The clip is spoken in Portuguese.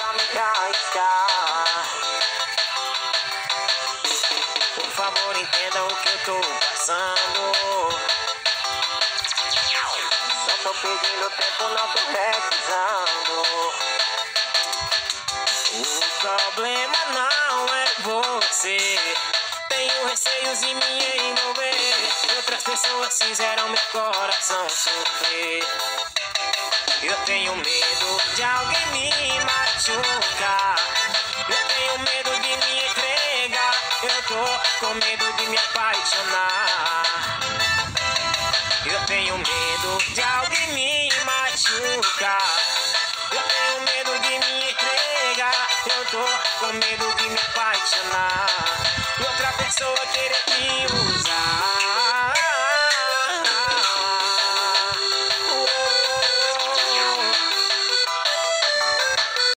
me. Por favor, entenda o que eu tô passando. Só tô pedindo tempo, não tô precisando. O problema não é você. Tenho receios em me envolver. Outras pessoas fizeram meu coração sofrer. Eu tenho medo machucar. Eu tenho medo de me entregar. Eu tô com medo de me apaixonar. Eu tenho medo de alguém me machucar. Eu tenho medo de me entregar. Eu tô com medo de me apaixonar. E outra pessoa querer me.